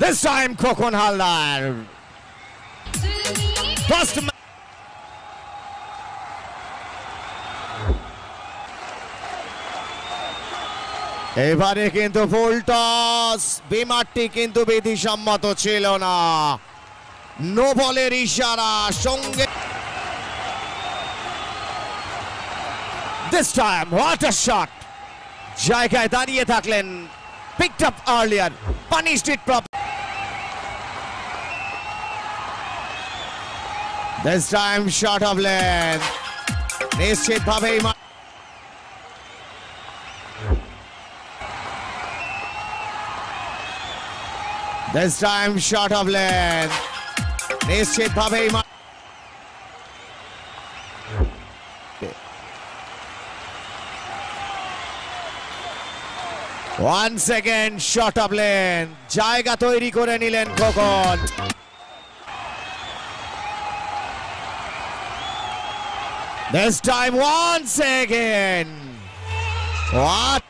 This time Kokon Haldar. First এবারে কিন্তু full toss বিমারটি কিন্তু বিধিসম্মত ছিল না। নো বলের ইশারা, সঙ্গে this time what a shot জায়গায় দাঁড়িয়ে থাকলেন picked up earlier punished it prop this time shot of length নিশ্চিতভাবেই মা- This time shot of length. নিশ্চিতভাবেই one second shot of length জায়গা তৈরি করে নিলেন Khokon This time one second. What?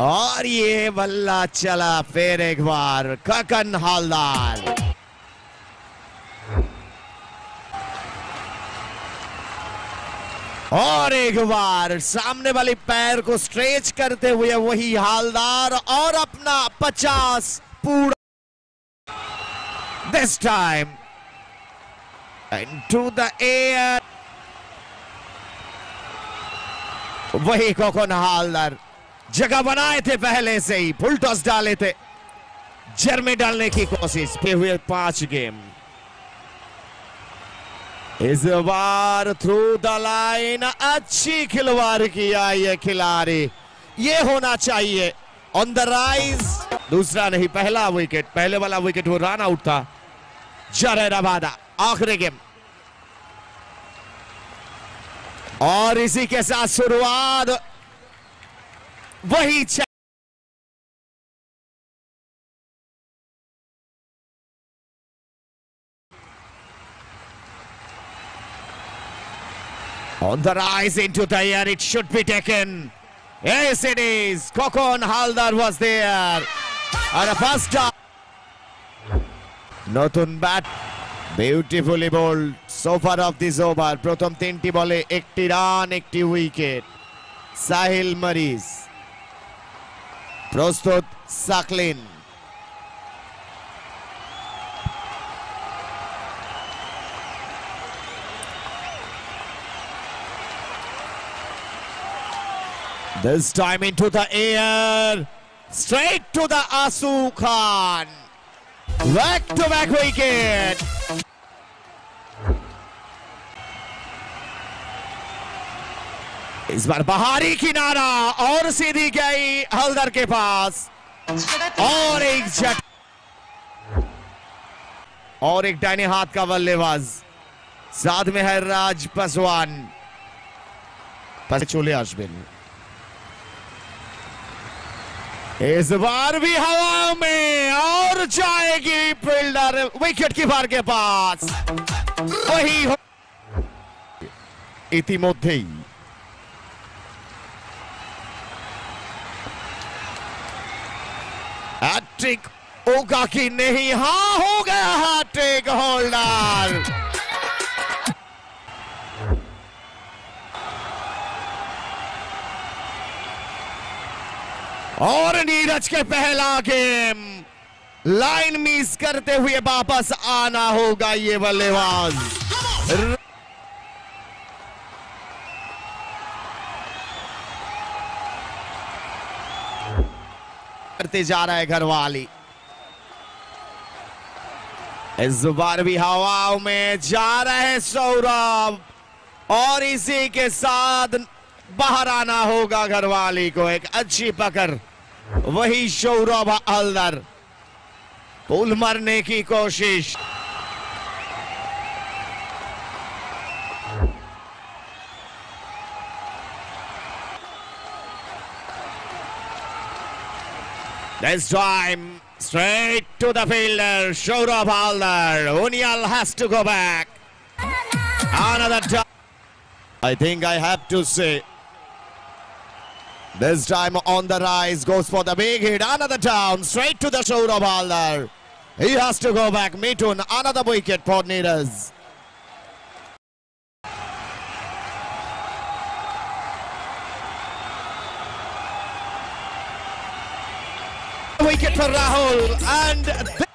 और ये बल्ला चला फिर एक बार, ककन हालदार और एक बार, सामने वाली पैर को स्ट्रेच करते हुए वही हालदार और अपना पचास पूरा this time into the air. वही कोकोन हालदार जगह बनाए थे पहले से ही। फुल टॉस डाले थे। जर में डालने की कोशिश। फिर हुए पाँच गेम। इस बार थ्रू द लाइन अच्छी खिलवाड़ किया ये खिलाड़ी। ये होना चाहिए। ऑन द राइज दूसरा नहीं, पहला विकेट पहले वाला विकेट वो रन आउट था। जरे रबादा आखिरी गेम और इसी के साथ शुरुआत वही On the rise into the air, it should be taken. Yes, it is. Kokon Haldar was there. And a first down. Notun bat. Beautifully bowled so far of this over প্রথম তিনটি বলে একটি রান একটি wicket Sahil Morris প্রস্তুত Saqlain This time into the air, straight to the Asu Khan. Back to back wicket. इस बार बहारी किनारा और सीधी गई हल्दर के पास। और एक झट और एक डायने हाथ का बल्लेबाज। साथ में है राज पासवान। चोले आशबिन इस बार भी हवा में और जाएगी फील्डर विकेट कीपर के पास। वही इतिमध्य हैट्रिक होगा कि नहीं हाँ हो गया हैट्रिक होल्डर और नीरज के पहला गेम, लाइन मिस करते हुए वापस आना होगा ये बल्लेबाज। र- करते जा रहा है घरवाली। इस बार भी हवाओं में जा रहे सौरभ, और इसी के साथ बाहर आना होगा घरवाली को एक अच्छी पकड़। वही सौरभ हलदर, पुल मरने की कोशिश। This time, straight to the fielder, Shourabh Haldar. Unyal has to go back. Another time. I think I have to say, This time on the rise, goes for the big hit, another down, straight to the of Haldar. He has to go back, Mitun, another wicket for Neeraj. Wicket for Rahul and...